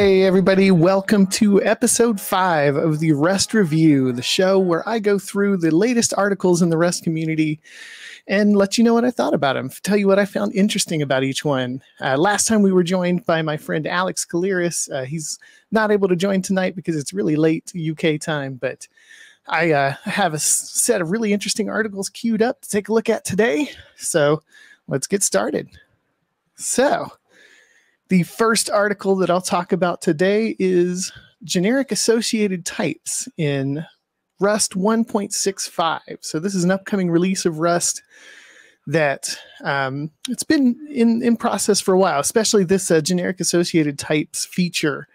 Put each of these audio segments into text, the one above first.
Hey, everybody, welcome to episode five of the Rust Review, the show where I go through the latest articles in the Rust community and let you know what I thought about them, tell you what I found interesting about each one. Uh, last time we were joined by my friend Alex Kaliris. Uh, he's not able to join tonight because it's really late UK time, but I uh, have a set of really interesting articles queued up to take a look at today. So let's get started. So, the first article that I'll talk about today is generic associated types in Rust 1.65. So this is an upcoming release of Rust that um, it's been in, in process for a while, especially this uh, generic associated types feature.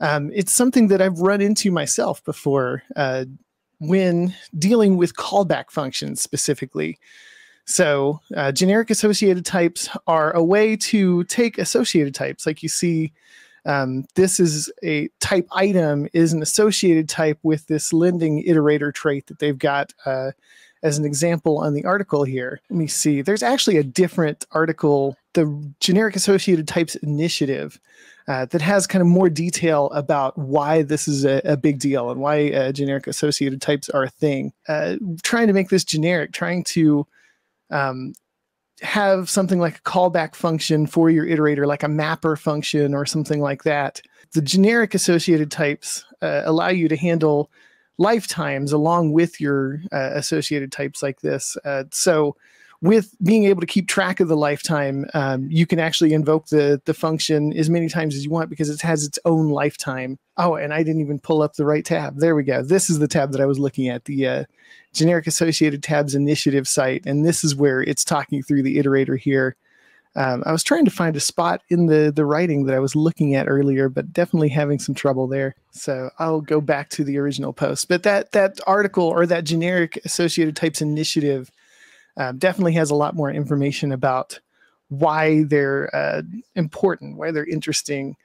Um, it's something that I've run into myself before uh, when dealing with callback functions specifically. So, uh, generic associated types are a way to take associated types, like you see. Um, this is a type item is an associated type with this lending iterator trait that they've got uh, as an example on the article here. Let me see. There's actually a different article, the generic associated types initiative, uh, that has kind of more detail about why this is a, a big deal and why uh, generic associated types are a thing. Uh, trying to make this generic, trying to um, have something like a callback function for your iterator, like a mapper function or something like that. The generic associated types uh, allow you to handle lifetimes along with your uh, associated types like this. Uh, so with being able to keep track of the lifetime, um, you can actually invoke the the function as many times as you want because it has its own lifetime. Oh, and I didn't even pull up the right tab. There we go. This is the tab that I was looking at, the uh, generic associated tabs initiative site, and this is where it's talking through the iterator here. Um, I was trying to find a spot in the the writing that I was looking at earlier, but definitely having some trouble there. So I'll go back to the original post. But that that article or that generic associated types initiative uh, definitely has a lot more information about why they're uh, important, why they're interesting.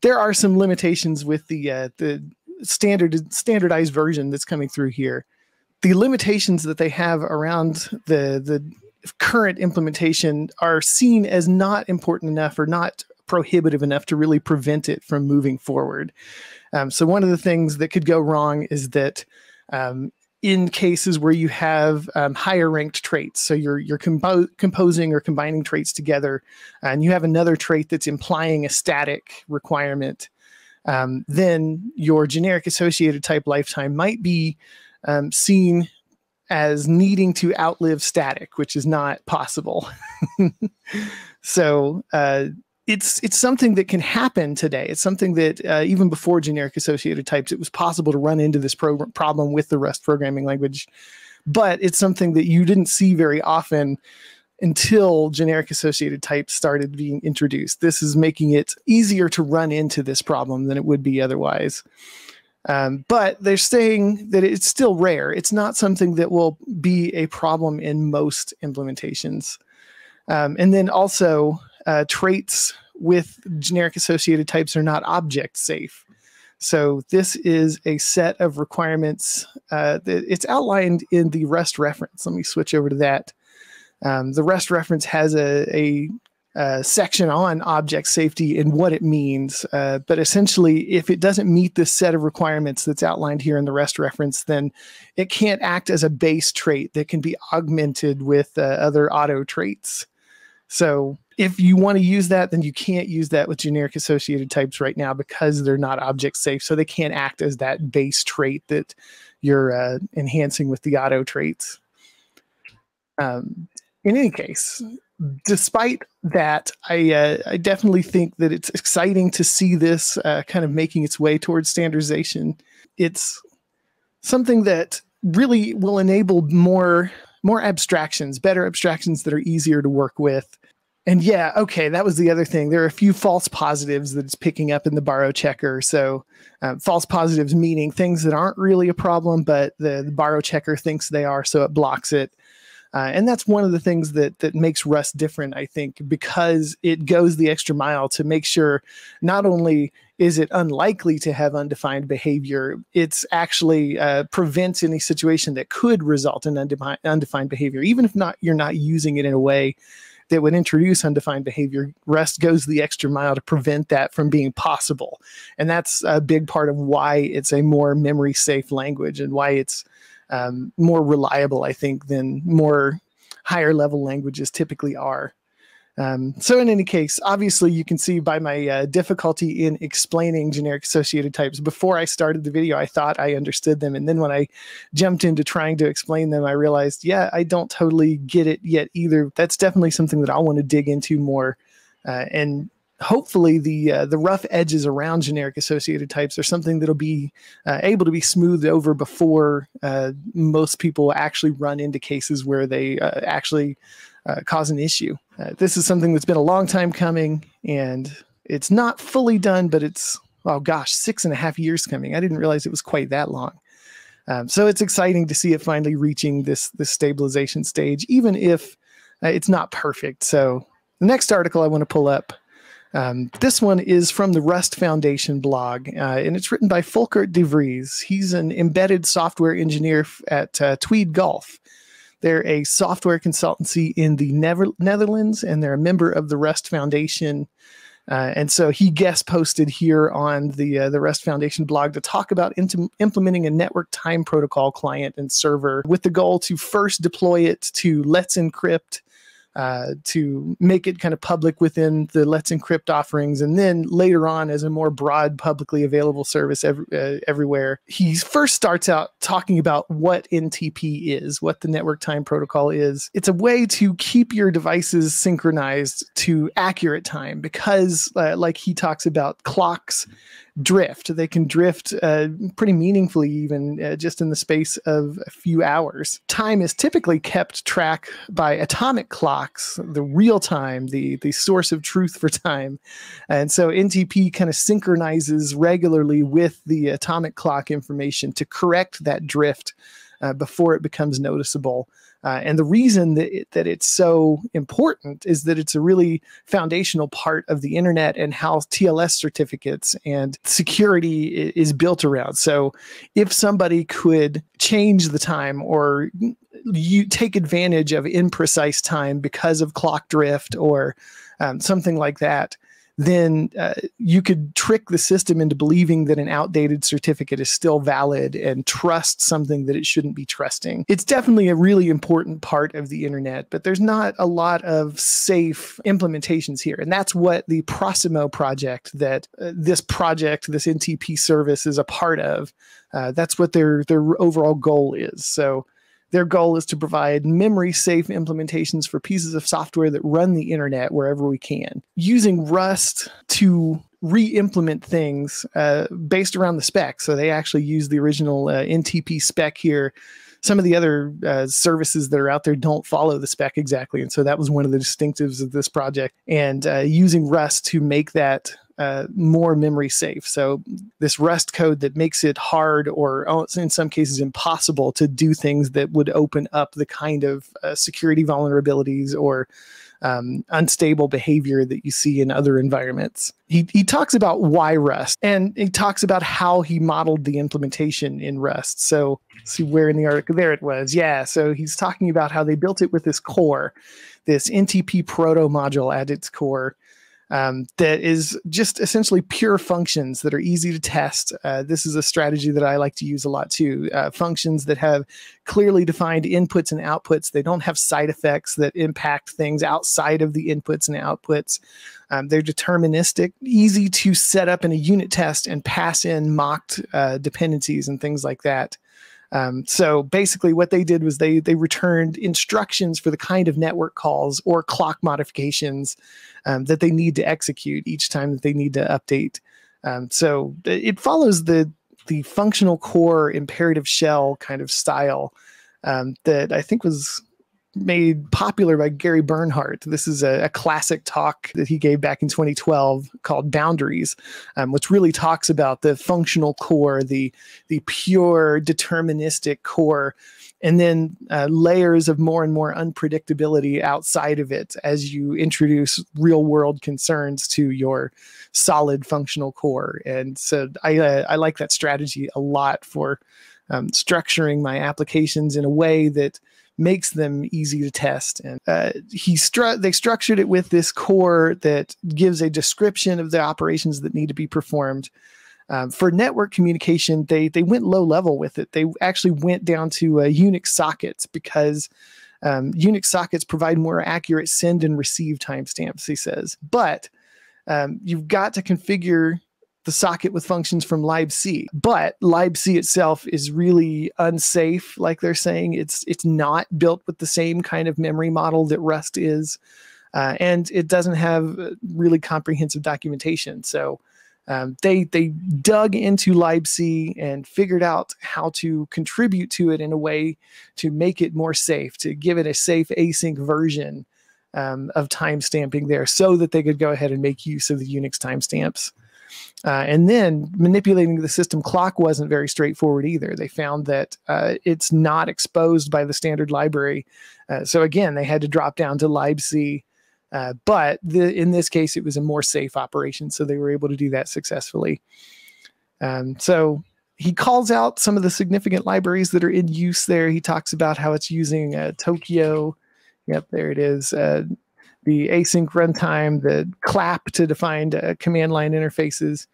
There are some limitations with the uh, the standard standardized version that's coming through here. The limitations that they have around the the current implementation are seen as not important enough or not prohibitive enough to really prevent it from moving forward. Um, so one of the things that could go wrong is that um, in cases where you have um, higher ranked traits. So you're you're compo- composing or combining traits together, and you have another trait that's implying a static requirement. Um, then your generic associated type lifetime might be um, seen as needing to outlive static, which is not possible. so uh, it's it's something that can happen today. It's something that uh, even before generic associated types, it was possible to run into this pro- problem with the Rust programming language. But it's something that you didn't see very often until generic associated types started being introduced. This is making it easier to run into this problem than it would be otherwise. Um, but they're saying that it's still rare. It's not something that will be a problem in most implementations. Um, and then also, uh, traits with generic associated types are not object safe. So this is a set of requirements. Uh, it's outlined in the Rust reference. Let me switch over to that. Um, the Rust reference has a, a, a, section on object safety and what it means. Uh, but essentially, if it doesn't meet this set of requirements that's outlined here in the Rust reference, then it can't act as a base trait that can be augmented with uh, other auto traits. So if you want to use that, then you can't use that with generic associated types right now because they're not object safe. So they can't act as that base trait that you're uh, enhancing with the auto traits. Um, in any case, despite that, I uh, I definitely think that it's exciting to see this uh, kind of making its way towards standardization. It's something that really will enable more more abstractions, better abstractions that are easier to work with and yeah, okay, that was the other thing. There are a few false positives that it's picking up in the borrow checker. So, um, false positives meaning things that aren't really a problem, but the, the borrow checker thinks they are, so it blocks it. Uh, and that's one of the things that that makes Rust different, I think, because it goes the extra mile to make sure not only is it unlikely to have undefined behavior, it's actually uh, prevents any situation that could result in undefined, undefined behavior, even if not you're not using it in a way that would introduce undefined behavior, Rust goes the extra mile to prevent that from being possible. And that's a big part of why it's a more memory safe language and why it's um, more reliable, I think, than more higher level languages typically are. Um, so in any case, obviously you can see by my uh, difficulty in explaining generic associated types before I started the video, I thought I understood them. And then when I jumped into trying to explain them, I realized, yeah, I don't totally get it yet either. That's definitely something that I want to dig into more. Uh, and hopefully the uh, the rough edges around generic associated types are something that'll be uh, able to be smoothed over before uh, most people actually run into cases where they uh, actually uh, cause an issue. Uh, this is something that's been a long time coming, and it's not fully done, but it's oh gosh, six and a half years coming. I didn't realize it was quite that long. Um, so it's exciting to see it finally reaching this this stabilization stage, even if uh, it's not perfect. So the next article I want to pull up. Um, this one is from the Rust Foundation blog, uh, and it's written by Folkert de Vries. He's an embedded software engineer at uh, Tweed Golf. They're a software consultancy in the Never- Netherlands, and they're a member of the Rust Foundation. Uh, and so he guest posted here on the uh, the Rust Foundation blog to talk about implementing a network time protocol client and server with the goal to first deploy it to Let's Encrypt uh, to make it kind of public within the Let's Encrypt offerings, and then later on as a more broad, publicly available service uh, everywhere. He first starts out talking about what NTP is, what the network time protocol is. It's a way to keep your devices synchronized to accurate time because, uh, like he talks about, clocks drift. They can drift uh, pretty meaningfully, even uh, just in the space of a few hours. Time is typically kept track by atomic clocks, the real time, the the source of truth for time, and so NTP kind of synchronizes regularly with the atomic clock information to correct that drift uh, before it becomes noticeable. Uh, and the reason that, it, that it's so important is that it's a really foundational part of the internet and how TLS certificates and security is built around. So if somebody could change the time or you take advantage of imprecise time because of clock drift or um, something like that, then uh, you could trick the system into believing that an outdated certificate is still valid and trust something that it shouldn't be trusting. It's definitely a really important part of the internet, but there's not a lot of safe implementations here. And that's what the Prossimo project that uh, this project, this NTP service is a part of. Uh, that's what their their overall goal is. So their goal is to provide memory safe implementations for pieces of software that run the internet wherever we can. Using Rust to re implement things uh, based around the spec. So they actually use the original uh, NTP spec here. Some of the other uh, services that are out there don't follow the spec exactly. And so that was one of the distinctives of this project. And uh, using Rust to make that uh, more memory safe. So this Rust code that makes it hard or oh, in some cases impossible to do things that would open up the kind of uh, security vulnerabilities or um, unstable behavior that you see in other environments. He, he talks about why Rust and he talks about how he modeled the implementation in Rust. So, see where in the article there it was. Yeah. So he's talking about how they built it with this core, this NTP proto module at its core um, that is just essentially pure functions that are easy to test. Uh, this is a strategy that I like to use a lot too. Uh, functions that have clearly defined inputs and outputs. They don't have side effects that impact things outside of the inputs and outputs. Um, they're deterministic, easy to set up in a unit test and pass in mocked uh, dependencies and things like that. Um, so basically, what they did was they they returned instructions for the kind of network calls or clock modifications um, that they need to execute each time that they need to update. Um, so it follows the the functional core imperative shell kind of style um, that I think was made popular by Gary Bernhardt. This is a, a, classic talk that he gave back in 2012 called Boundaries, um, which really talks about the functional core, the the pure deterministic core, and then uh, layers of more and more unpredictability outside of it as you introduce real world concerns to your solid functional core. And so I uh, I like that strategy a lot for um, structuring my applications in a way that makes them easy to test. And uh, he stru- they structured it with this core that gives a description of the operations that need to be performed. Um, for network communication, they they went low level with it. They actually went down to uh, Unix sockets because um, Unix sockets provide more accurate send and receive timestamps. He says, but um, you've got to configure the socket with functions from libc but libc itself is really unsafe like they're saying. It's it's not built with the same kind of memory model that rust is uh, and it doesn't have really comprehensive documentation. So um, they they dug into libc and figured out how to contribute to it in a way to make it more safe to give it a safe async version um, of timestamping there so that they could go ahead and make use of the unix timestamps uh, and then manipulating the system clock wasn't very straightforward either. They found that uh, it's not exposed by the standard library. Uh, so again, they had to drop down to libc. Uh, but the, in this case, it was a more safe operation, so they were able to do that successfully. Um, so he calls out some of the significant libraries that are in use there. He talks about how it's using uh, Tokio. Yep, there it is. The async runtime, the clap to define uh, command line interfaces.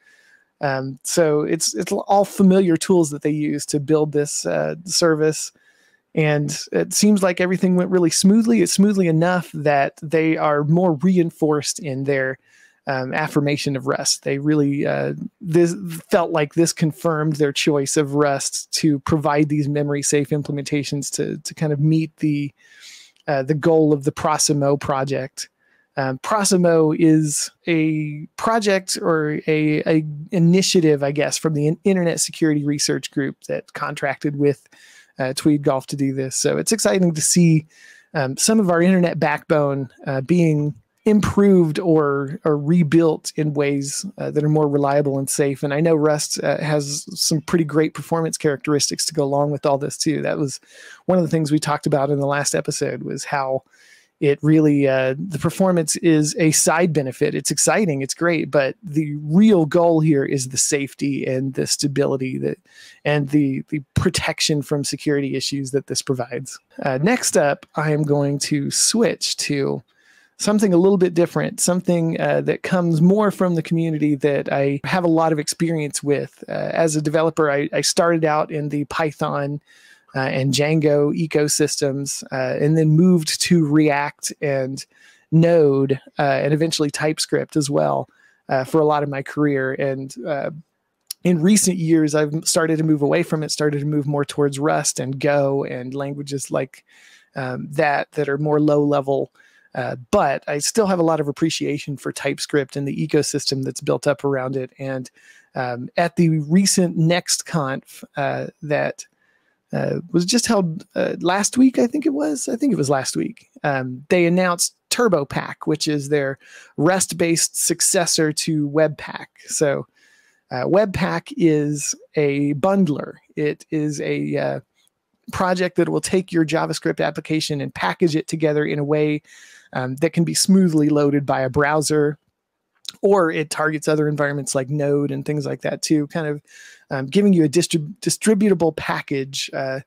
Um, so it's it's all familiar tools that they use to build this uh, service, and it seems like everything went really smoothly. It's smoothly enough that they are more reinforced in their um, affirmation of Rust. They really uh, this felt like this confirmed their choice of Rust to provide these memory safe implementations to to kind of meet the uh, the goal of the Prossimo project. Um, Prossimo is a project or a, a, initiative, I guess, from the Internet Security Research Group that contracted with uh, Tweed Golf to do this. So it's exciting to see um, some of our internet backbone uh, being improved or or rebuilt in ways uh, that are more reliable and safe. And I know Rust uh, has some pretty great performance characteristics to go along with all this too. That was one of the things we talked about in the last episode was how it really uh, the performance is a side benefit. It's exciting, it's great, but the real goal here is the safety and the stability that and the the protection from security issues that this provides. Uh, next up, I am going to switch to something a little bit different, something uh, that comes more from the community that I have a lot of experience with. Uh, as a developer, I, I, started out in the Python uh, and Django ecosystems uh, and then moved to React and Node uh, and eventually TypeScript as well uh, for a lot of my career. And in recent years, I've started to move away from it, started to move more towards Rust and Go and languages like um, that that are more low level uh, but I still have a lot of appreciation for TypeScript and the ecosystem that's built up around it. And um, at the recent NextConf uh, that uh, was just held uh, last week, I think it was. I think it was last week. Um, they announced TurboPack, which is their Rust-based successor to Webpack. So uh, Webpack is a bundler. It is a project that will take your JavaScript application and package it together in a way um, that can be smoothly loaded by a browser or it targets other environments like Node and things like that too, kind of um, giving you a distrib- distributable package uh,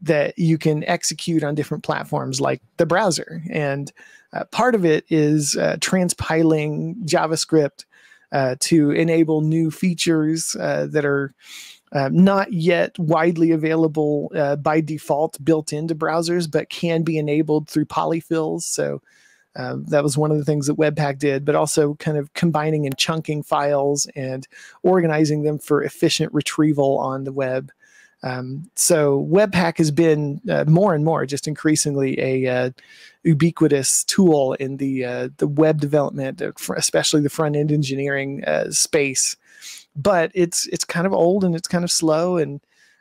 that you can execute on different platforms like the browser. And uh, part of it is uh, transpiling JavaScript uh, to enable new features uh, that are uh, not yet widely available uh, by default built into browsers, but can be enabled through polyfills. So uh, that was one of the things that Webpack did, but also kind of combining and chunking files and organizing them for efficient retrieval on the web. Um, so Webpack has been uh, more and more, just increasingly, a uh, ubiquitous tool in the uh, the web development, especially the front end engineering space but it's it's kind of old and it's kind of slow and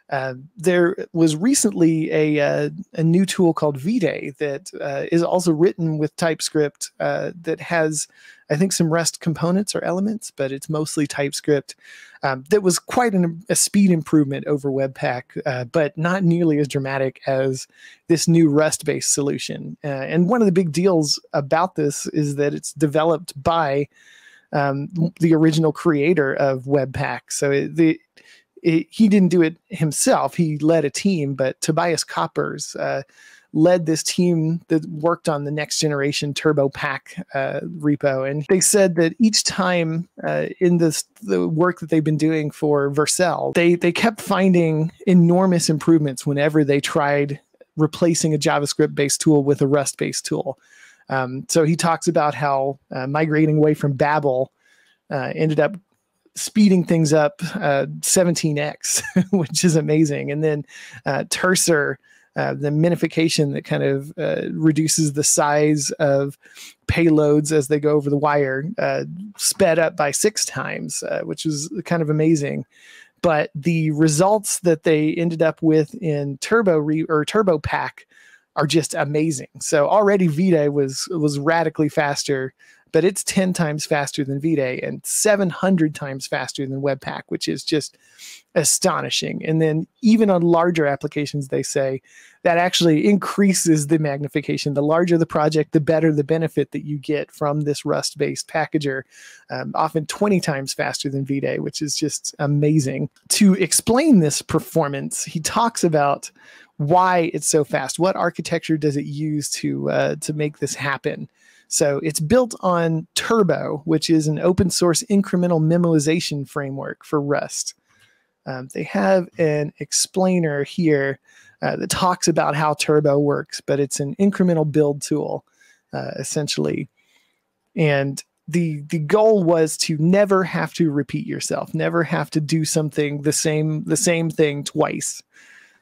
uh, there was recently a uh, a new tool called Vite that uh, is also written with TypeScript uh, that has, I think, some Rust components or elements, but it's mostly TypeScript. Um, that was quite an, a speed improvement over Webpack, uh, but not nearly as dramatic as this new Rust-based solution. Uh, and one of the big deals about this is that it's developed by um, the original creator of Webpack. So it, the it, he didn't do it himself. He led a team, but Tobias Koppers uh, led this team that worked on the next generation Turbo Pack uh, repo, and they said that each time uh, in this the work that they've been doing for Vercel, they they kept finding enormous improvements whenever they tried replacing a JavaScript based tool with a Rust based tool. Um, so he talks about how uh, migrating away from Babel uh, ended up speeding things up uh, 17x, which is amazing. And then uh, Terser, uh, the minification that kind of uh, reduces the size of payloads as they go over the wire, uh, sped up by six times, which is kind of amazing. But the results that they ended up with in Turbo Re- or Turbo Pack are just amazing. So already Vite was was radically faster but it's 10 times faster than Vite and 700 times faster than Webpack, which is just astonishing. And then even on larger applications, they say that actually increases the magnification. The larger the project, the better the benefit that you get from this Rust based packager, um, often 20 times faster than Vite, which is just amazing. To explain this performance, he talks about why it's so fast. What architecture does it use to uh, to make this happen? So it's built on Turbo, which is an open source incremental memoization framework for Rust. Um, they have an explainer here uh, that talks about how Turbo works, but it's an incremental build tool, uh, essentially. And the the goal was to never have to repeat yourself, never have to do something the same the same thing twice.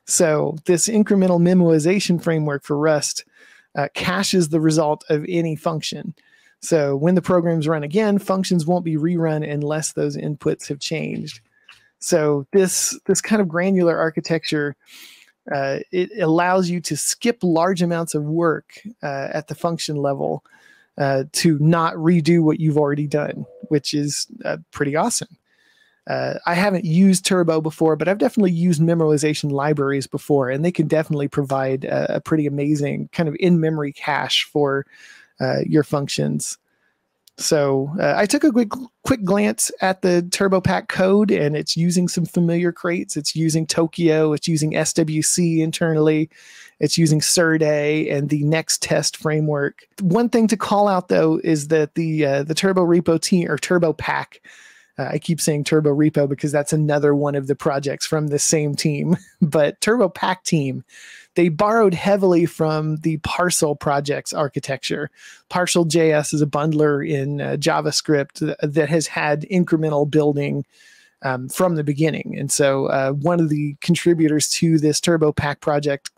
So this incremental memoization framework for Rust uh, caches the result of any function. So when the programs run again, functions won't be rerun unless those inputs have changed. So this this kind of granular architecture uh, it allows you to skip large amounts of work uh, at the function level uh, to not redo what you've already done, which is uh, pretty awesome. Uh, I haven't used Turbo before, but I've definitely used memoization libraries before, and they can definitely provide a, a pretty amazing kind of in memory cache for uh, your functions. So uh, I took a quick quick glance at the TurboPack code, and it's using some familiar crates. It's using Tokio, It's using SWC internally. It's using Serde and the Next Test framework. One thing to call out though is that the uh, the Turbo Repo team or TurboPack uh, I keep saying Turbo Repo because that's another one of the projects from the same team. but Turbo Pack team, they borrowed heavily from the Parcel project's architecture. Parcel JS is a bundler in uh, JavaScript that has had incremental building um, from the beginning. And so uh, one of the contributors to this Turbo Pack project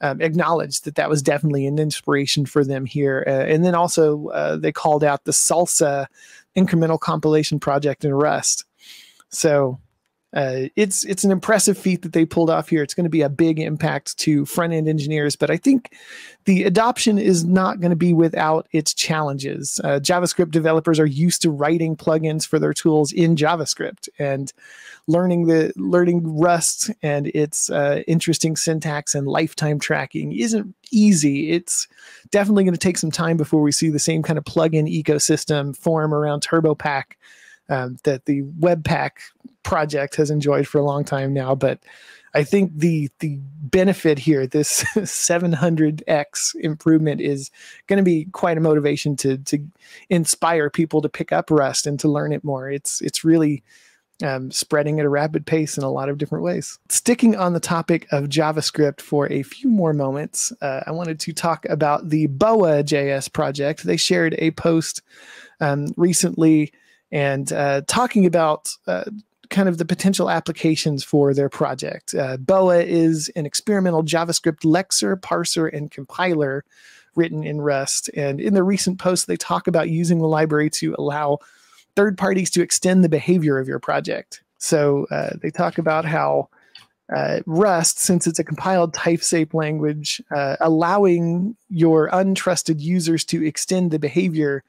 um, acknowledged that that was definitely an inspiration for them here. Uh, and then also uh, they called out the Salsa incremental compilation project in Rust. So uh, it's it's an impressive feat that they pulled off here. It's going to be a big impact to front end engineers, but I think the adoption is not going to be without its challenges. Uh, JavaScript developers are used to writing plugins for their tools in JavaScript, and learning the learning Rust and its uh, interesting syntax and lifetime tracking isn't easy. It's definitely going to take some time before we see the same kind of plugin ecosystem form around TurboPack um, that the Webpack project has enjoyed for a long time now. But I think the the benefit here, this 700x improvement, is going to be quite a motivation to to inspire people to pick up Rust and to learn it more. It's it's really um, spreading at a rapid pace in a lot of different ways. Sticking on the topic of JavaScript for a few more moments, uh, I wanted to talk about the Boa JS project. They shared a post um, recently and uh, talking about uh, kind of the potential applications for their project. Uh, Boa is an experimental JavaScript lexer, parser, and compiler written in Rust. And in the recent post, they talk about using the library to allow third parties to extend the behavior of your project. So uh, they talk about how uh, Rust, since it's a compiled typesafe language, uh, allowing your untrusted users to extend the behavior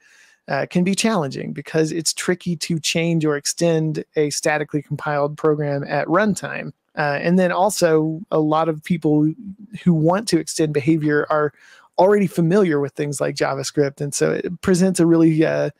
uh, can be challenging because it's tricky to change or extend a statically compiled program at runtime. Uh, and then also, a lot of people who want to extend behavior are already familiar with things like JavaScript. And so it presents a really uh,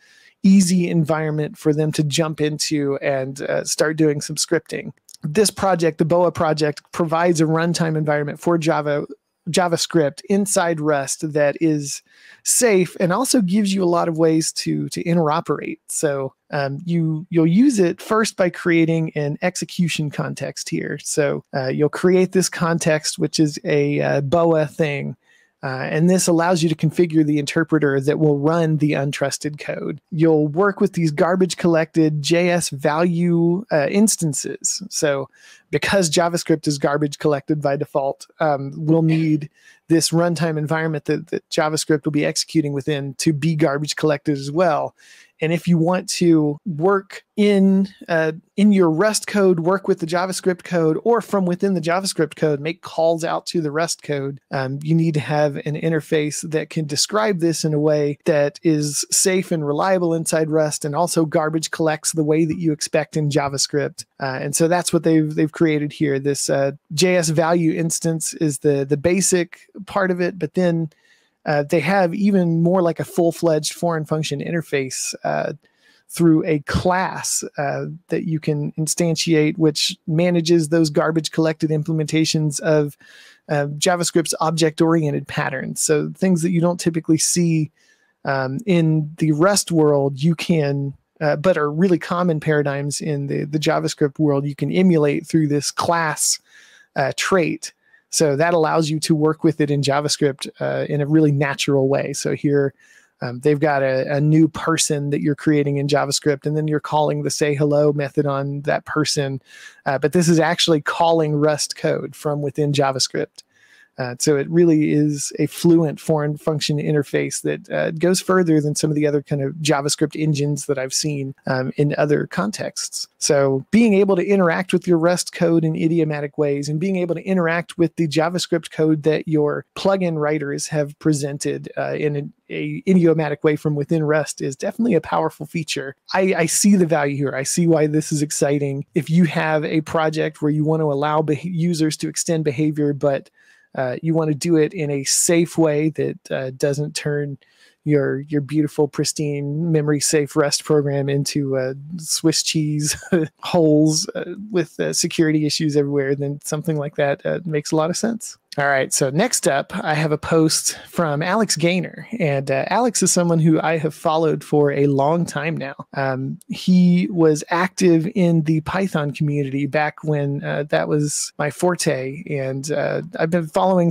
easy environment for them to jump into and uh, start doing some scripting. This project, the Boa project, provides a runtime environment for Java JavaScript inside Rust that is safe and also gives you a lot of ways to to interoperate. So um, you you'll use it first by creating an execution context here. So uh, you'll create this context, which is a uh, BOA thing. Uh, and this allows you to configure the interpreter that will run the untrusted code. You'll work with these garbage collected JS value uh, instances. So, because JavaScript is garbage collected by default, um, we'll need this runtime environment that, that JavaScript will be executing within to be garbage collected as well. And if you want to work in uh, in your Rust code, work with the JavaScript code, or from within the JavaScript code, make calls out to the Rust code, um, you need to have an interface that can describe this in a way that is safe and reliable inside Rust, and also garbage collects the way that you expect in JavaScript. Uh, and so that's what they've they've created here. This uh, JS value instance is the the basic part of it, but then uh, they have even more like a full fledged foreign function interface uh, through a class uh, that you can instantiate, which manages those garbage collected implementations of uh, JavaScript's object oriented patterns. So things that you don't typically see um, in the Rust world, you can. Uh, but are really common paradigms in the, the JavaScript world. You can emulate through this class uh, trait so that allows you to work with it in JavaScript uh, in a really natural way. So here, um, they've got a, a, new person that you're creating in JavaScript, and then you're calling the say hello method on that person. Uh, but this is actually calling Rust code from within JavaScript. Uh, so it really is a fluent foreign function interface that uh, goes further than some of the other kind of JavaScript engines that I've seen um, in other contexts. So being able to interact with your Rust code in idiomatic ways and being able to interact with the JavaScript code that your plugin writers have presented uh, in a, a idiomatic way from within Rust is definitely a powerful feature. I, I, see the value here. I see why this is exciting. If you have a project where you want to allow users to extend behavior, but uh, you want to do it in a safe way that uh, doesn't turn your your beautiful pristine memory safe Rust program into uh, swiss cheese holes uh, with uh, security issues everywhere then something like that makes a lot of sense all right. So next up, I have a post from Alex Gaynor, and uh, Alex is someone who I have followed for a long time now. Um, he was active in the Python community back when uh, that was my forte, and uh, I've been following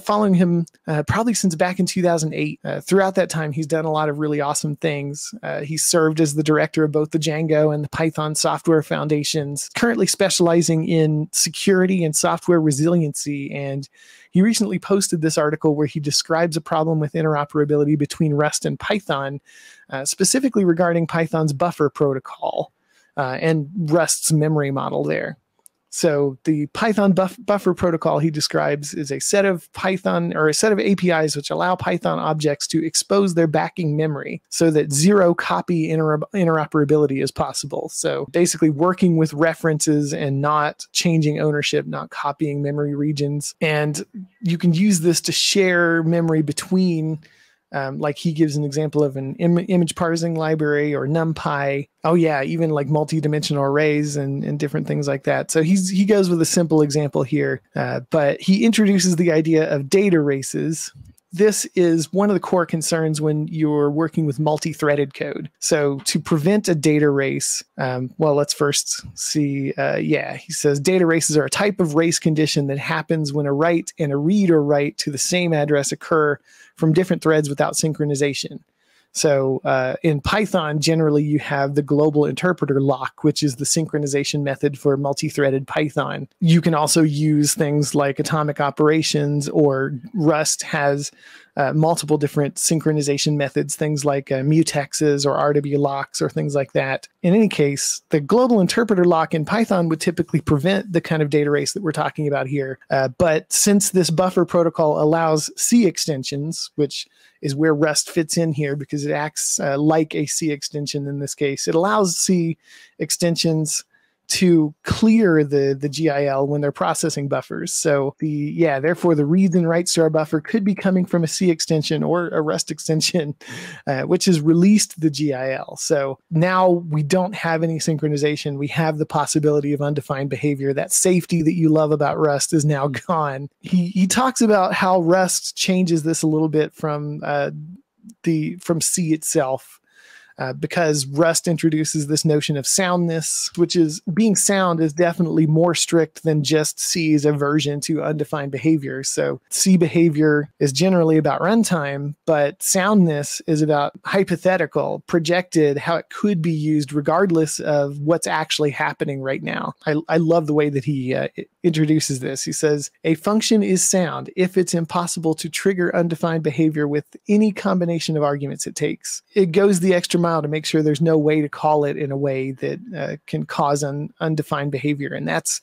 following him uh, probably since back in 2008. Uh, throughout that time, he's done a lot of really awesome things. Uh, he served as the director of both the Django and the Python Software Foundations, currently specializing in security and software resiliency and he recently posted this article where he describes a problem with interoperability between Rust and Python, uh, specifically regarding Python's buffer protocol uh, and Rust's memory model there. So the Python buff- buffer protocol he describes is a set of Python or a set of APIs which allow Python objects to expose their backing memory so that zero copy inter- interoperability is possible. So basically working with references and not changing ownership, not copying memory regions. And you can use this to share memory between um, like he gives an example of an Im- image parsing library or NumPy. Oh yeah, even like multi-dimensional arrays and, and different things like that. So he's he goes with a simple example here, uh, but he introduces the idea of data races. This is one of the core concerns when you're working with multi-threaded code. So to prevent a data race, um, well, let's first see. Uh, yeah, he says data races are a type of race condition that happens when a write and a read or write to the same address occur from different threads without synchronization. So uh, in Python, generally you have the global interpreter lock, which is the synchronization method for multi-threaded Python. You can also use things like atomic operations or Rust has uh, multiple different synchronization methods, things like uh, mutexes or RW locks or things like that. In any case, the global interpreter lock in Python would typically prevent the kind of data race that we're talking about here. Uh, but since this buffer protocol allows C extensions, which is where Rust fits in here because it acts uh, like a C extension in this case, it allows C extensions to clear the the GIL when they're processing buffers. So the yeah, therefore the reads and writes to our buffer could be coming from a C extension or a Rust extension, uh, which has released the GIL. So now we don't have any synchronization. We have the possibility of undefined behavior. That safety that you love about Rust is now gone. He he talks about how Rust changes this a little bit from uh, the from C itself uh, because Rust introduces this notion of soundness, which is being sound is definitely more strict than just C's aversion to undefined behavior. So C behavior is generally about runtime, but soundness is about hypothetical, projected, how it could be used regardless of what's actually happening right now. I, I love the way that he uh, introduces this. He says, A function is sound if it's impossible to trigger undefined behavior with any combination of arguments it takes. It goes the extra mile to make sure there's no way to call it in a way that uh, can cause an undefined behavior. And that's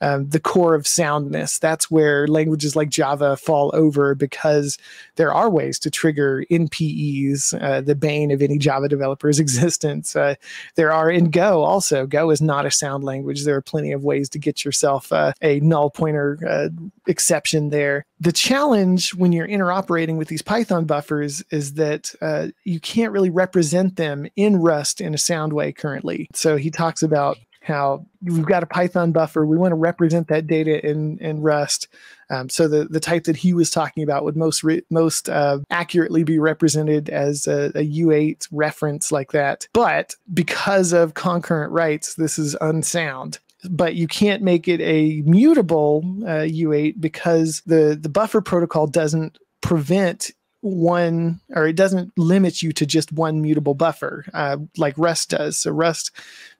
um, the core of soundness. That's where languages like Java fall over because there are ways to trigger NPEs, uh, the bane of any Java developer's existence. Uh, there are in Go also. Go is not a sound language. There are plenty of ways to get yourself uh, a null pointer uh, exception there. The challenge when you're interoperating with these Python buffers is that uh, you can't really represent them in Rust in a sound way currently. So he talks about how we've got a Python buffer. We want to represent that data in in Rust. Um, so the the type that he was talking about would most re- most uh, accurately be represented as a a U8 reference like that. But because of concurrent writes, this is unsound but you can't make it a mutable uh, U8 because the the buffer protocol doesn't prevent one or it doesn't limit you to just one mutable buffer uh, like rust does. So rust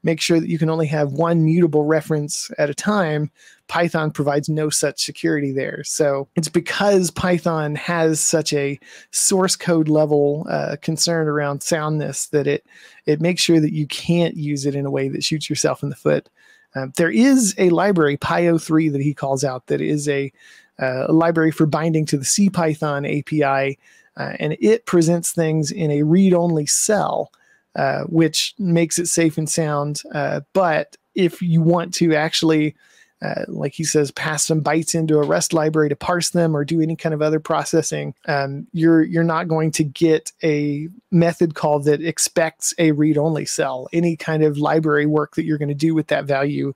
makes sure that you can only have one mutable reference at a time. Python provides no such security there. So it's because python has such a source code level uh, concern around soundness that it it makes sure that you can't use it in a way that shoots yourself in the foot. Um, there is a library pyo3 that he calls out that is a a library for binding to the CPython API, uh, and it presents things in a read-only cell, uh, which makes it safe and sound. Uh, but if you want to actually uh, like he says, pass some bytes into a Rust library to parse them or do any kind of other processing, um, you're you're not going to get a method call that expects a read-only cell. Any kind of library work that you're going to do with that value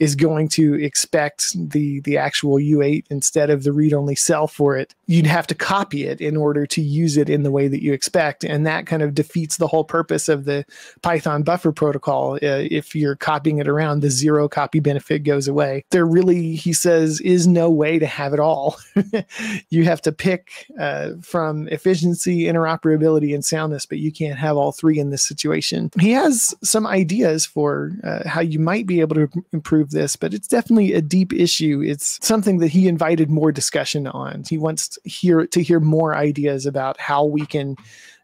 is going to expect the the actual U8 instead of the read-only cell for it. You'd have to copy it in order to use it in the way that you expect, and that kind of defeats the whole purpose of the Python buffer protocol. Uh, if you're copying it around, the zero copy benefit goes away. There really, he says, is no way to have it all. you have to pick uh, from efficiency, interoperability, and soundness, but you can't have all three in this situation. He has some ideas for uh, how you might be able to improve this, but it's definitely a deep issue. It's something that he invited more discussion on. He wants to hear to hear more ideas about how we can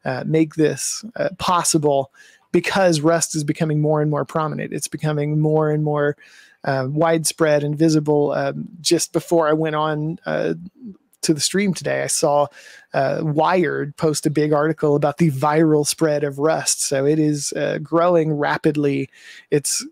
uh, make this uh, possible because Rust is becoming more and more prominent. It's becoming more and more uh, widespread and visible. Um, just before I went on uh, to the stream today, I saw uh, Wired post a big article about the viral spread of Rust. So it is uh, growing rapidly. It's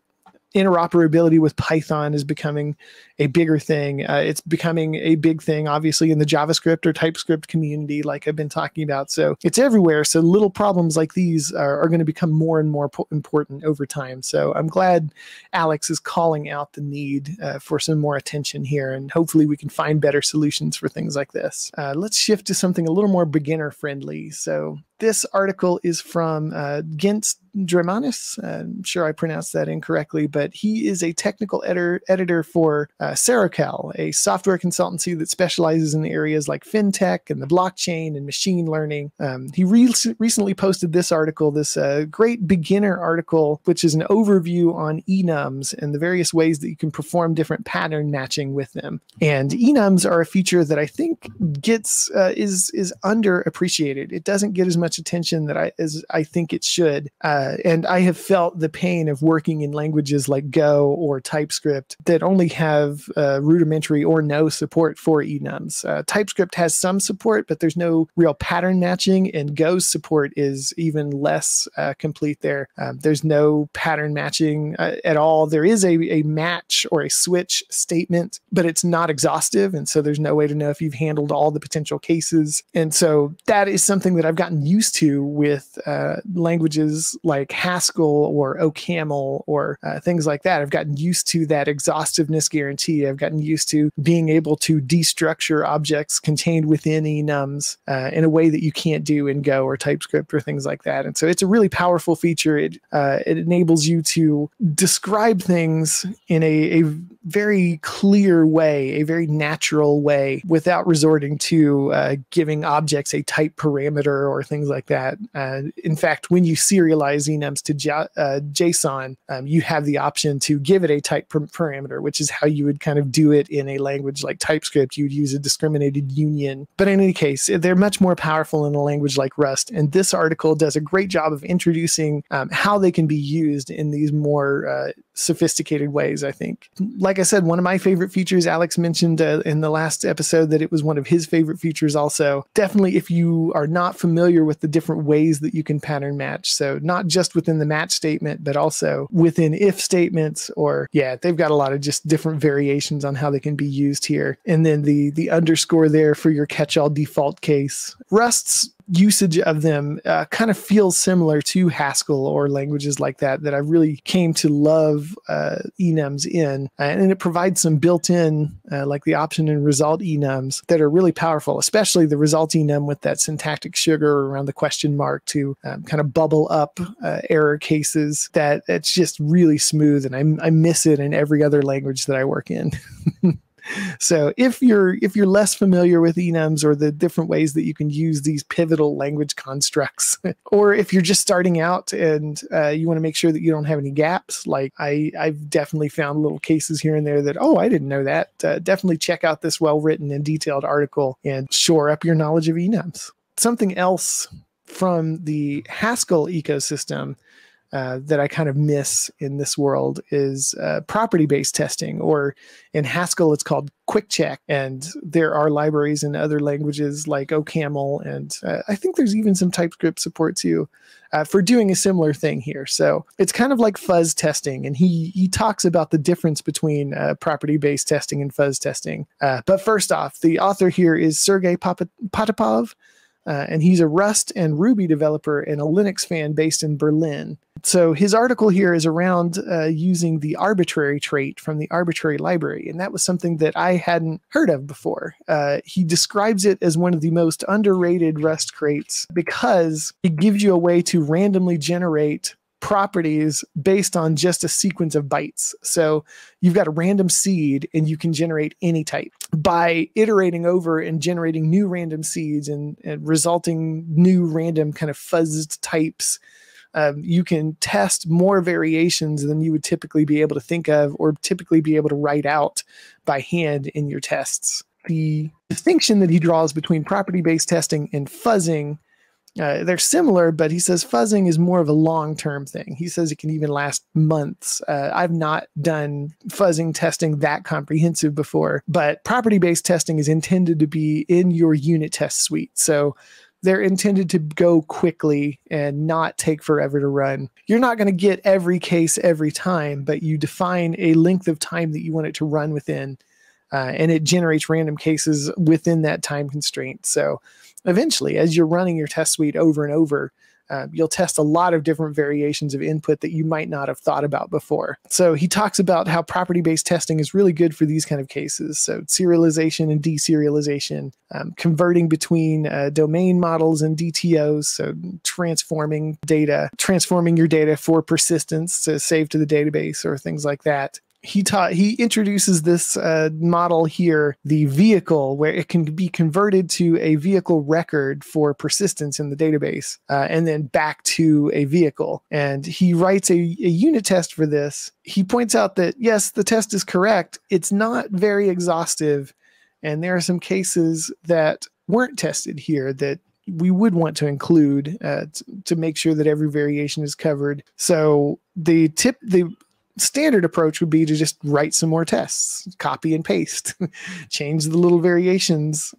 interoperability with Python is becoming a bigger thing. Uh, it's becoming a big thing, obviously, in the JavaScript or TypeScript community, like I've been talking about. So it's everywhere. So little problems like these are, are going to become more and more po- important over time. So I'm glad Alex is calling out the need uh, for some more attention here, and hopefully we can find better solutions for things like this. Uh, let's shift to something a little more beginner friendly. So this article is from uh, Gent Dreimanis. I'm sure I pronounced that incorrectly, but he is a technical editor editor for uh, Serokell, a software consultancy that specializes in areas like fintech and the blockchain and machine learning. Um, he re- recently posted this article, this uh, great beginner article, which is an overview on enums and the various ways that you can perform different pattern matching with them. And enums are a feature that I think gets uh, is is underappreciated. It doesn't get as much much attention that I as I think it should. Uh, and I have felt the pain of working in languages like Go or TypeScript that only have uh, rudimentary or no support for enums. Uh, TypeScript has some support, but there's no real pattern matching, and Go's support is even less uh, complete there. Um, there's no pattern matching uh, at all. There is a, a match or a switch statement, but it's not exhaustive. And so there's no way to know if you've handled all the potential cases. And so that is something that I've gotten to with uh, languages like Haskell or OCaml or uh, things like that. I've gotten used to that exhaustiveness guarantee. I've gotten used to being able to destructure objects contained within enums uh, in a way that you can't do in Go or TypeScript or things like that. And so it's a really powerful feature. It uh, it enables you to describe things in a, a very clear way, a very natural way, without resorting to uh, giving objects a type parameter or things like that. Uh, in fact, when you serialize enums to J- uh, JSON, um, you have the option to give it a type parameter, which is how you would kind of do it in a language like TypeScript. You'd use a discriminated union. But in any case, they're much more powerful in a language like Rust. And this article does a great job of introducing um, how they can be used in these more uh, sophisticated ways, I think. Like I said, one of my favorite features, Alex mentioned uh, in the last episode that it was one of his favorite features also. Definitely, if you are not familiar with the different ways that you can pattern match, so not just within the match statement, but also within if statements, or yeah, they've got a lot of just different variations on how they can be used here. And then the the underscore there for your catch-all default case. Rust's usage of them uh, kind of feels similar to Haskell or languages like that that I really came to love uh, enums in, and it provides some built-in uh, like the option and result enums that are really powerful, especially the result enum with that syntactic sugar around the question mark to um, kind of bubble up uh, error cases. That it's just really smooth, and I, I miss it in every other language that I work in. so if you're if you're less familiar with enums or the different ways that you can use these pivotal language constructs or if you're just starting out and uh, you want to make sure that you don't have any gaps like i i've definitely found little cases here and there that oh i didn't know that. Uh, definitely check out this well written and detailed article and shore up your knowledge of enums. Something else from the haskell ecosystem uh, that I kind of miss in this world is uh, property based testing, or in Haskell, it's called QuickCheck. And there are libraries in other languages like OCaml, and uh, I think there's even some TypeScript support too uh, for doing a similar thing here. So it's kind of like fuzz testing, and he he talks about the difference between uh, property based testing and fuzz testing. but first off, the author here is Sergey Potapov. Uh, and he's a Rust and Ruby developer and a Linux fan based in Berlin. So his article here is around uh, using the arbitrary trait from the arbitrary library, and that was something that I hadn't heard of before. Uh, he describes it as one of the most underrated Rust crates because it gives you a way to randomly generate properties based on just a sequence of bytes. So you've got a random seed and you can generate any type. By iterating over and generating new random seeds and, and resulting new random kind of fuzzed types, um, you can test more variations than you would typically be able to think of or typically be able to write out by hand in your tests. The distinction that he draws between property based testing and fuzzing uh, they're similar, but he says fuzzing is more of a long term thing. He says it can even last months. Uh, I've not done fuzzing testing that comprehensive before, but property based testing is intended to be in your unit test suite. So they're intended to go quickly and not take forever to run. You're not going to get every case every time, but you define a length of time that you want it to run within. Uh, and it generates random cases within that time constraint. So eventually, as you're running your test suite over and over, uh, you'll test a lot of different variations of input that you might not have thought about before. So he talks about how property based testing is really good for these kind of cases. So serialization and deserialization, um, converting between uh, domain models and DTOs, so transforming data, transforming your data for persistence to save to the database or things like that he taught he introduces this uh, model here the vehicle where it can be converted to a vehicle record for persistence in the database uh, and then back to a vehicle. And he writes a, a unit test for this. He points out that yes the test is correct. It's not very exhaustive and there are some cases that weren't tested here that we would want to include uh, to make sure that every variation is covered. So the tip, the standard approach would be to just write some more tests, copy and paste, change the little variations.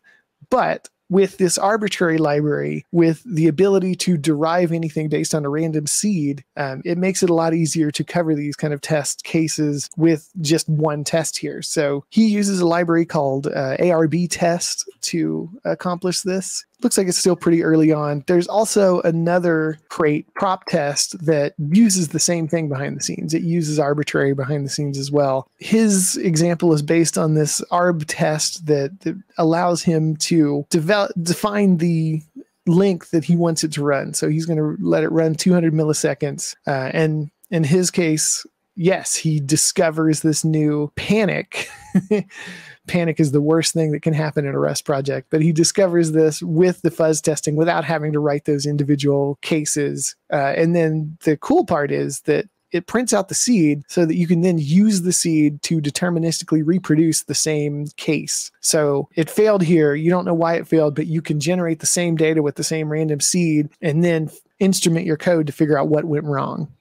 But with this arbitrary library, with the ability to derive anything based on a random seed, um, it makes it a lot easier to cover these kind of test cases with just one test here. So he uses a library called uh, arbtest to accomplish this looks like it's still pretty early on. There's also another crate proptest that uses the same thing behind the scenes. It uses arbitrary behind the scenes as well. His example is based on this arbtest that, that allows him to develop define the length that he wants it to run. So he's going to let it run 200 milliseconds. Uh, and in his case, yes, he discovers this new panic panic is the worst thing that can happen in a Rust project. But he discovers this with the fuzz testing without having to write those individual cases. Uh, and then the cool part is that it prints out the seed so that you can then use the seed to deterministically reproduce the same case. So it failed here. You don't know why it failed, but you can generate the same data with the same random seed and then instrument your code to figure out what went wrong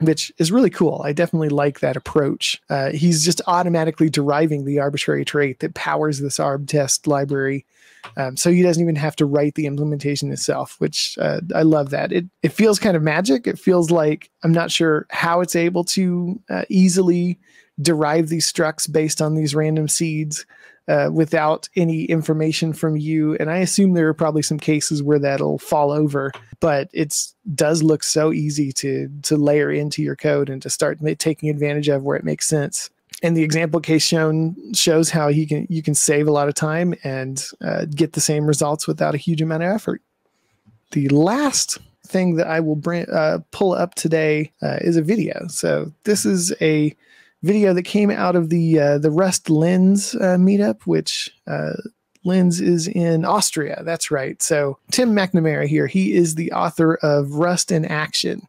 which is really cool. I definitely like that approach. Uh, he's just automatically deriving the arbitrary trait that powers this arbtest library. Um, so he doesn't even have to write the implementation itself, which uh, I love that. It, it feels kind of magic. It feels like I'm not sure how it's able to uh, easily derive these structs based on these random seeds uh, without any information from you. And I assume there are probably some cases where that'll fall over, but it's does look so easy to to layer into your code and to start taking advantage of where it makes sense. And the example case shown shows how he can you can save a lot of time and uh, get the same results without a huge amount of effort. The last thing that I will bring uh, pull up today uh, is a video. So this is a video that came out of the uh, the Rust Linz uh, meetup, which uh, Linz is in Austria. That's right. So Tim McNamara here, he is the author of Rust in Action.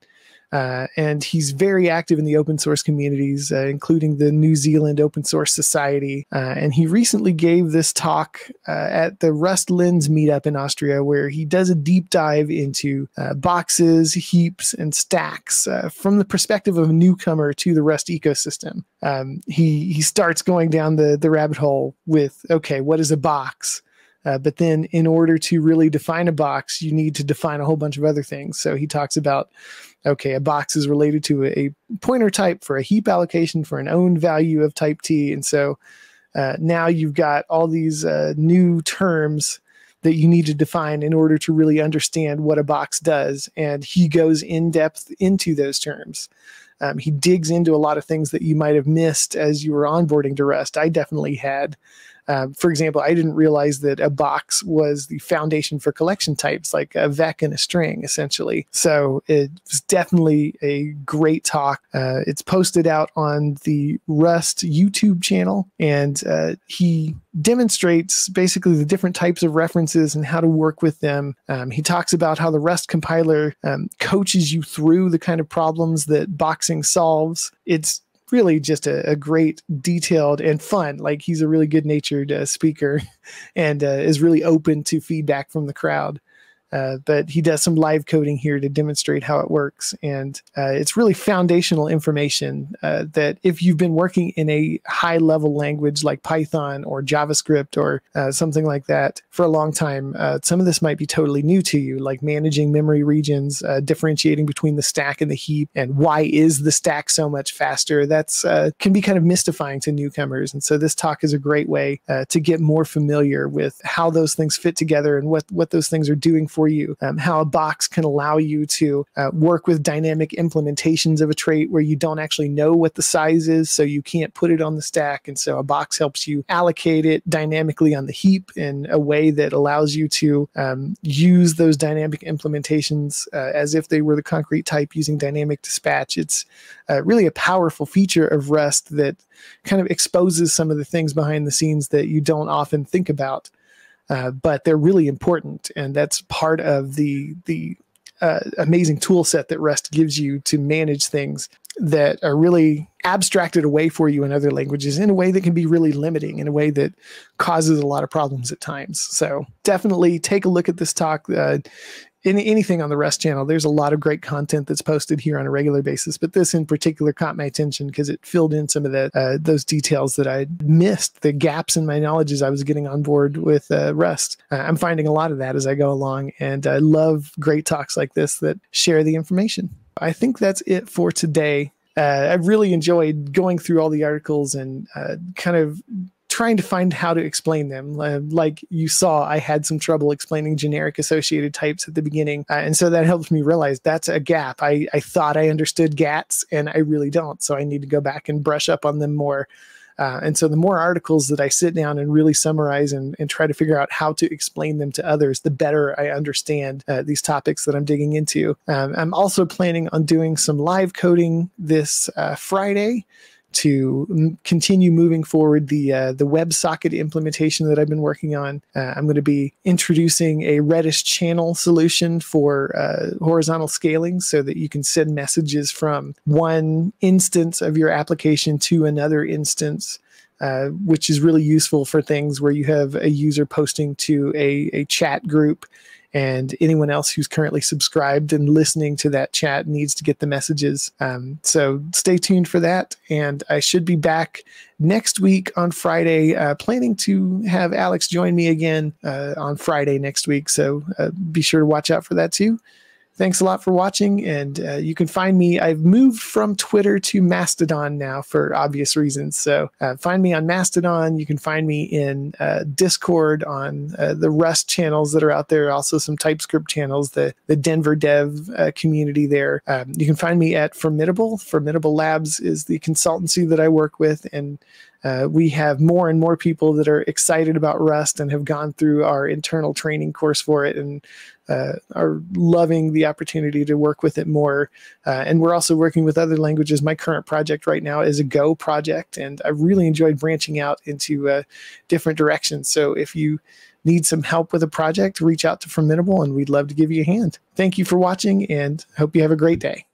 Uh, and he's very active in the open source communities, uh, including the New Zealand Open Source Society. Uh, and he recently gave this talk uh, at the Rust Linz meetup in Austria, where he does a deep dive into uh, boxes, heaps, and stacks from the perspective of a newcomer to the Rust ecosystem. Um, he he starts going down the the rabbit hole with okay, what is a box? Uh, but then, in order to really define a box, you need to define a whole bunch of other things. So he talks about okay, a box is related to a, pointer type for a heap allocation for an owned value of type T. And so uh, now you've got all these uh, new terms that you need to define in order to really understand what a box does. And he goes in depth into those terms. Um, he digs into a lot of things that you might have missed as you were onboarding to Rust. I definitely had. Um, for example, I didn't realize that a box was the foundation for collection types, like a vec and a string, essentially. So it was definitely a great talk. Uh, it's posted out on the Rust YouTube channel, and uh, he demonstrates basically the different types of references and how to work with them. Um, he talks about how the Rust compiler um, coaches you through the kind of problems that boxing solves. It's really just a, a, great, detailed, and fun. Like he's a really good natured uh, speaker and uh, is really open to feedback from the crowd. Uh, but he does some live coding here to demonstrate how it works. And uh, it's really foundational information uh, that if you've been working in a high level language like Python or JavaScript or uh, something like that for a long time, uh, some of this might be totally new to you, like managing memory regions, differentiating between the stack and the heap, and why is the stack so much faster. That's can be kind of mystifying to newcomers. And so this talk is a great way to get more familiar with how those things fit together and what, what those things are doing for for you, um, how a box can allow you to uh, work with dynamic implementations of a trait where you don't actually know what the size is, so you can't put it on the stack. And so a box helps you allocate it dynamically on the heap in a way that allows you to um, use those dynamic implementations uh, as if they were the concrete type using dynamic dispatch. It's uh, really a powerful feature of Rust that kind of exposes some of the things behind the scenes that you don't often think about. Uh, but they're really important, and that's part of the the uh, amazing tool set that Rust gives you to manage things. that are really abstracted away for you in other languages in a way that can be really limiting in a way that causes a lot of problems at times so definitely take a look at this talk uh, any, anything on the Rust channel, there's a lot of great content that's posted here on a regular basis. But this in particular caught my attention because it filled in some of the uh, those details that I missed, the gaps in my knowledge as I was getting on board with uh, Rust. Uh, I'm finding a lot of that as I go along, and I love great talks like this that share the information. I think that's it for today. Uh, I really enjoyed going through all the articles and uh, kind of trying to find how to explain them. Uh, like you saw, I had some trouble explaining generic associated types at the beginning. Uh, and so that helped me realize that's a gap. I, I thought I understood GATs and I really don't. So I need to go back and brush up on them more. Uh, and so the more articles that I sit down and really summarize and, and try to figure out how to explain them to others, the better I understand uh, these topics that I'm digging into. Um, I'm also planning on doing some live coding this uh, Friday to m- continue moving forward the uh, the WebSocket implementation that I've been working on. Uh, I'm going to be introducing a Redis channel solution for uh, horizontal scaling, so that you can send messages from one instance of your application to another instance. Uh, which is really useful for things where you have a user posting to a, a chat group and anyone else who's currently subscribed and listening to that chat needs to get the messages. Um, so stay tuned for that. And I should be back next week on Friday, uh, planning to have Alex join me again uh, on Friday next week. So uh, be sure to watch out for that too thanks a lot for watching. And uh, you can find me. I've moved from Twitter to Mastodon now for obvious reasons. So uh, find me on Mastodon. You can find me in uh, Discord on uh, the Rust channels that are out there. Also some TypeScript channels. The the Denver Dev uh, community there. Um, you can find me at Formidable. Formidable Labs is the consultancy that I work with, and uh, we have more and more people that are excited about Rust and have gone through our internal training course for it and uh, are loving the opportunity to work with it more. Uh, and we're also working with other languages. My current project right now is a Go project, and I've really enjoyed branching out into uh, different directions. So if you need some help with a project, reach out to Formidable, and we'd love to give you a hand. Thank you for watching, and hope you have a great day.